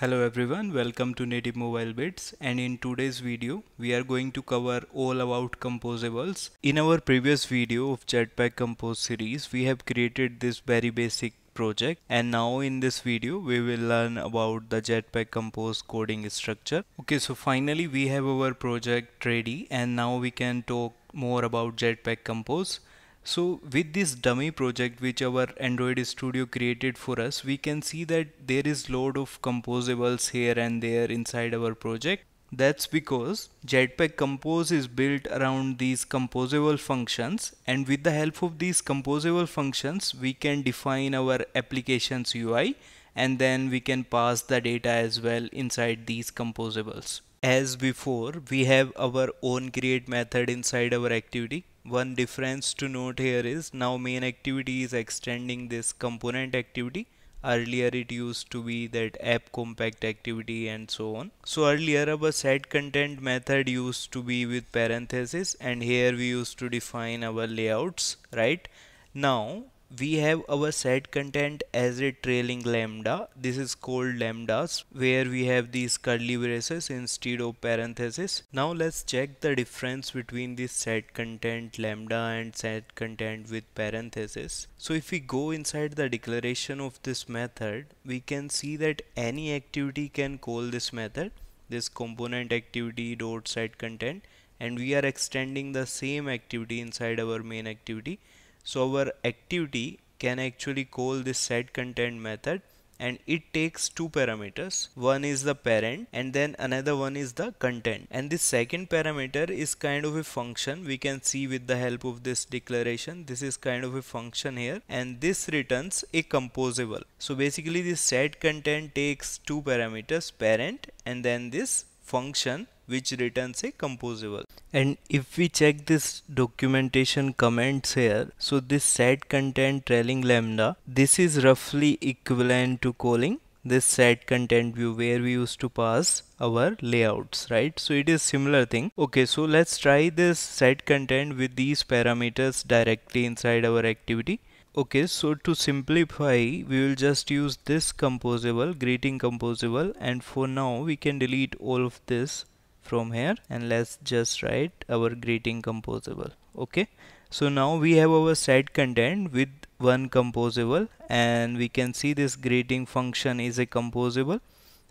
Hello everyone, welcome to Native Mobile Bits and in today's video we are going to cover all about composables. In our previous video of Jetpack Compose series we have created this very basic project and now in this video we will learn about the Jetpack Compose coding structure. Okay so finally we have our project ready and now we can talk more about Jetpack Compose. So with this dummy project which our Android Studio created for us, we can see that there is load of composables here and there inside our project. That's because Jetpack Compose is built around these composable functions and with the help of these composable functions we can define our application's UI and then we can pass the data as well inside these composables. As before we have our on create method inside our activity one difference to note here is now main activity is extending this component activity. Earlier it used to be that app compat activity and so on. So earlier our set content method used to be with parenthesis and here we used to define our layouts right? Now we have our set content as a trailing lambda. This is called lambdas where we have these curly braces instead of parentheses. Now let's check the difference between this set content lambda and set content with parentheses. So if we go inside the declaration of this method we can see that any activity can call this method this component activity dot set content and we are extending the same activity inside our main activity so our activity can actually call this set content method and it takes two parameters. One is the parent and then another one is the content. And this second parameter is kind of a function. We can see with the help of this declaration this is kind of a function here and this returns a composable. So basically this set content takes two parameters parent and then this function which returns a composable and if we check this documentation comments here so this set content trailing lambda this is roughly equivalent to calling this set content view where we used to pass our layouts right? So it is similar thing. Okay so let's try this set content with these parameters directly inside our activity. Okay so to simplify we will just use this composable greeting composable and for now we can delete all of this from here and let's just write our greeting composable okay? So now we have our set content with one composable and we can see this greeting function is a composable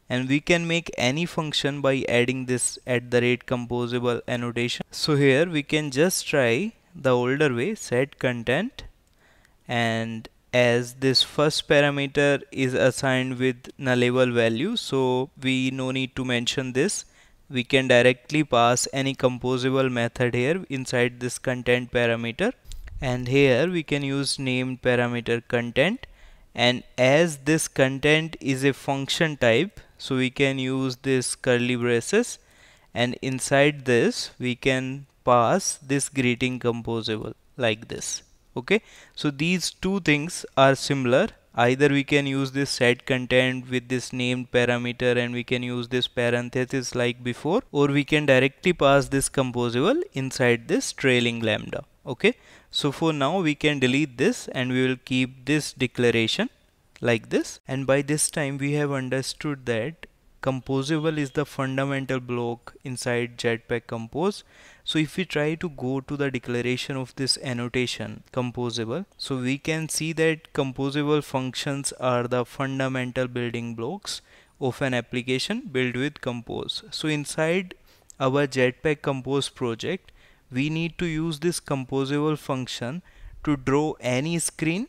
and we can make any function by adding this at the rate composable annotation. So here we can just try the older way set content and as this first parameter is assigned with nullable value so we no need to mention this we can directly pass any composable method here inside this content parameter. And here we can use named parameter content. And as this content is a function type so we can use this curly braces. And inside this we can pass this greeting composable like this. Okay? So these two things are similar either we can use this set content with this named parameter and we can use this parenthesis like before or we can directly pass this composable inside this trailing lambda okay? So for now we can delete this and we will keep this declaration like this. And by this time we have understood that composable is the fundamental block inside jetpack compose. So if we try to go to the declaration of this annotation composable so we can see that composable functions are the fundamental building blocks of an application built with compose. So inside our jetpack compose project we need to use this composable function to draw any screen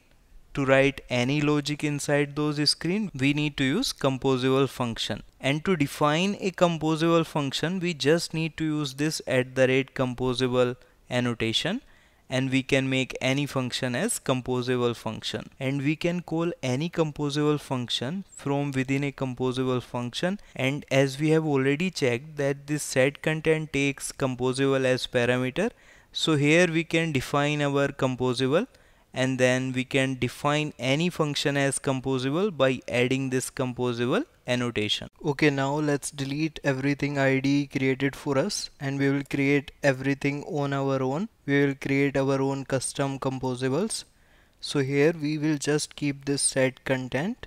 to write any logic inside those screen we need to use composable function. And to define a composable function we just need to use this at the rate composable annotation and we can make any function as composable function. And we can call any composable function from within a composable function. And as we have already checked that this set content takes composable as parameter so here we can define our composable and then we can define any function as composable by adding this composable annotation. Okay now let's delete everything IDE created for us and we will create everything on our own. We will create our own custom composables. So here we will just keep this set content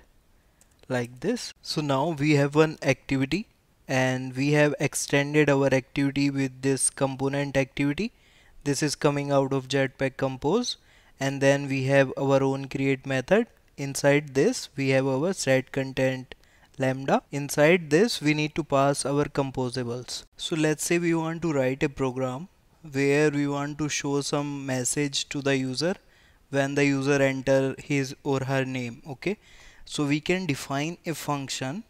like this. So now we have one activity and we have extended our activity with this component activity. This is coming out of jetpack compose and then we have our on create method. Inside this we have our set content lambda. Inside this we need to pass our composables. So let's say we want to write a program where we want to show some message to the user when the user enter his or her name okay? So we can define a function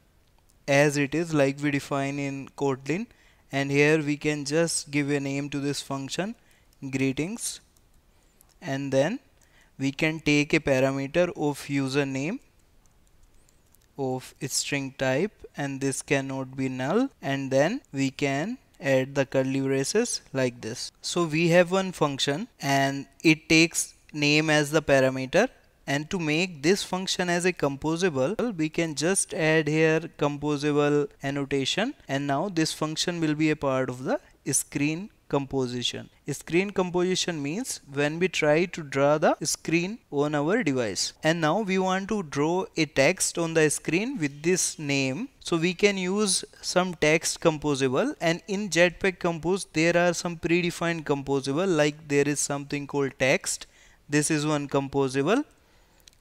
as it is like we define in Kotlin. And here we can just give a name to this function greetings and then we can take a parameter of username of string type and this cannot be null. And then we can add the curly braces like this. So we have one function and it takes name as the parameter. And to make this function as a composable we can just add here composable annotation. And now this function will be a part of the screen composition. Screen composition means when we try to draw the screen on our device. And now we want to draw a text on the screen with this name. So we can use some text composable and in Jetpack Compose there are some predefined composable like there is something called text. This is one composable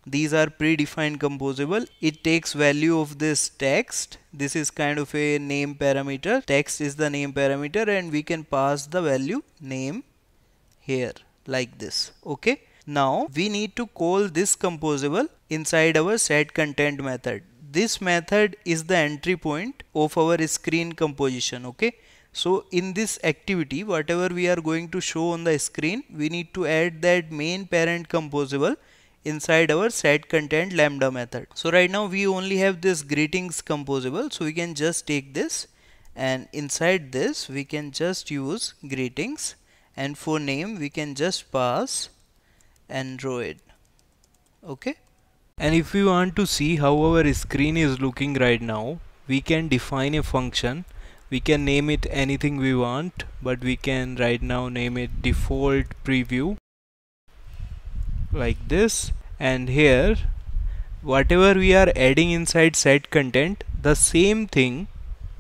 these are predefined composable. It takes value of this text. This is kind of a name parameter. Text is the name parameter and we can pass the value name here like this. Okay? Now we need to call this composable inside our set content method. This method is the entry point of our screen composition. Okay? So in this activity whatever we are going to show on the screen we need to add that main parent composable inside our set content lambda method. So right now we only have this greetings composable. So we can just take this and inside this we can just use greetings and for name we can just pass android okay? And if we want to see how our screen is looking right now we can define a function. We can name it anything we want but we can right now name it default preview like this and here whatever we are adding inside set content the same thing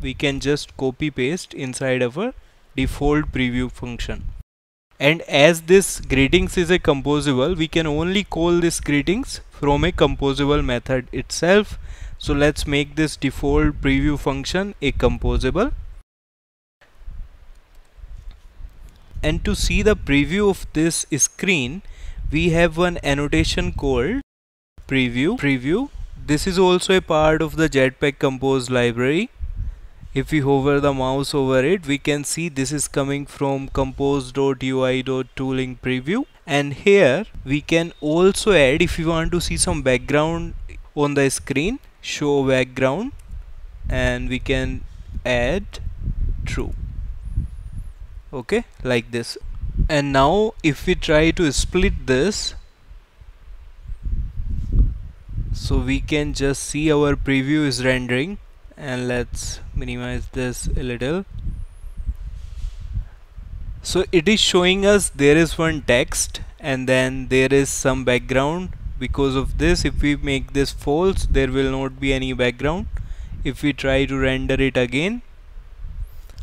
we can just copy paste inside of a default preview function. And as this greetings is a composable we can only call this greetings from a composable method itself. So let's make this default preview function a composable. And to see the preview of this screen we have one annotation called preview. Preview. This is also a part of the jetpack compose library. If we hover the mouse over it we can see this is coming from compose.ui.tooling preview. And here we can also add if you want to see some background on the screen show background. And we can add true. Okay? Like this and now if we try to split this so we can just see our preview is rendering. And let's minimize this a little. So it is showing us there is one text and then there is some background. Because of this if we make this false there will not be any background. If we try to render it again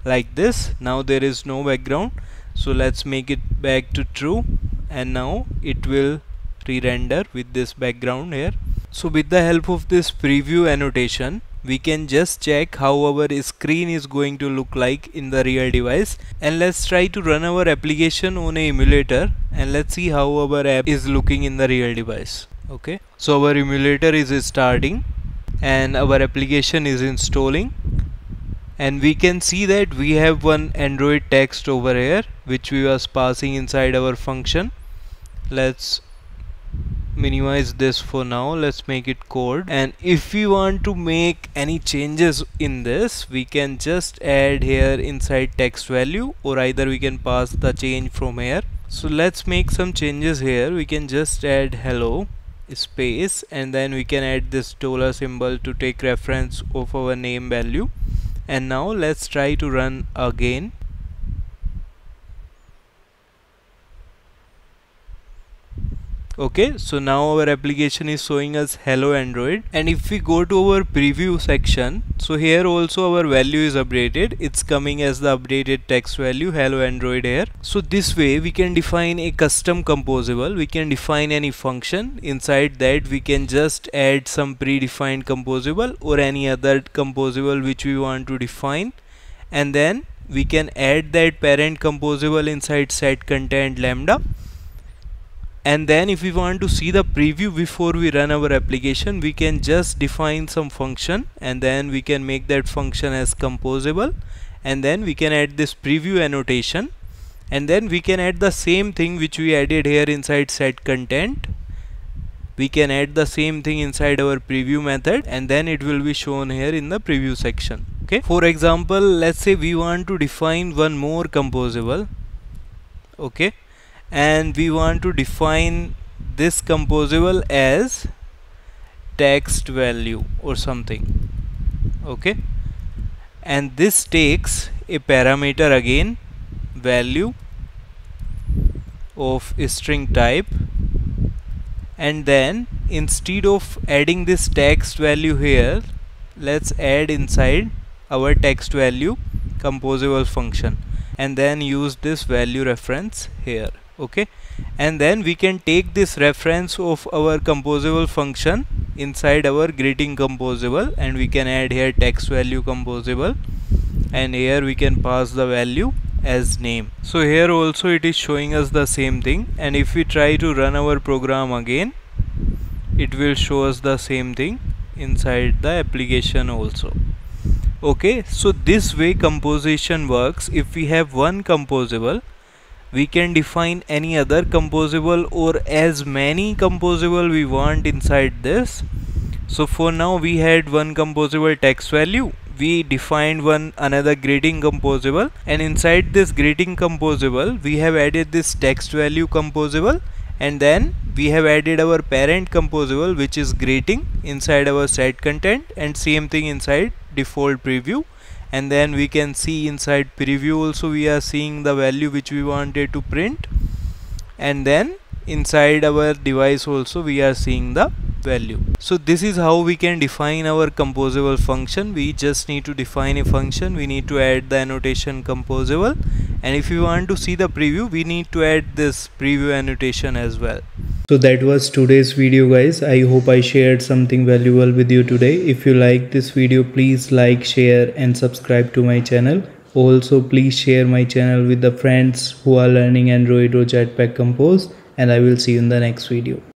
like this now there is no background so let's make it back to true. And now it will re-render with this background here. So with the help of this preview annotation we can just check how our screen is going to look like in the real device. And let's try to run our application on a emulator and let's see how our app is looking in the real device. Okay? So our emulator is starting and our application is installing and we can see that we have one android text over here which we was passing inside our function. Let's minimize this for now. Let's make it code. And if we want to make any changes in this we can just add here inside text value or either we can pass the change from here. So let's make some changes here. We can just add hello space and then we can add this dollar symbol to take reference of our name value and now let's try to run again okay so now our application is showing us hello android. And if we go to our preview section so here also our value is updated. It's coming as the updated text value hello android here. So this way we can define a custom composable. We can define any function. Inside that we can just add some predefined composable or any other composable which we want to define. And then we can add that parent composable inside set content lambda and then if we want to see the preview before we run our application we can just define some function and then we can make that function as composable. And then we can add this preview annotation. And then we can add the same thing which we added here inside set content. We can add the same thing inside our preview method and then it will be shown here in the preview section. Okay? For example let's say we want to define one more composable. Okay and we want to define this composable as text value or something. Okay? And this takes a parameter again value of string type. And then instead of adding this text value here let's add inside our text value composable function. And then use this value reference here okay? And then we can take this reference of our composable function inside our greeting composable and we can add here text value composable. And here we can pass the value as name. So here also it is showing us the same thing. And if we try to run our program again it will show us the same thing inside the application also. Okay? So this way composition works. If we have one composable we can define any other composable or as many composable we want inside this. So for now we had one composable text value. We defined one another greeting composable. And inside this greeting composable we have added this text value composable. And then we have added our parent composable which is greeting inside our set content. And same thing inside default preview and then we can see inside preview also we are seeing the value which we wanted to print. And then inside our device also we are seeing the value. So this is how we can define our composable function. We just need to define a function. We need to add the annotation composable. And if you want to see the preview we need to add this preview annotation as well so that was today's video guys. I hope i shared something valuable with you today. If you like this video please like share and subscribe to my channel. Also please share my channel with the friends who are learning android or jetpack compose and i will see you in the next video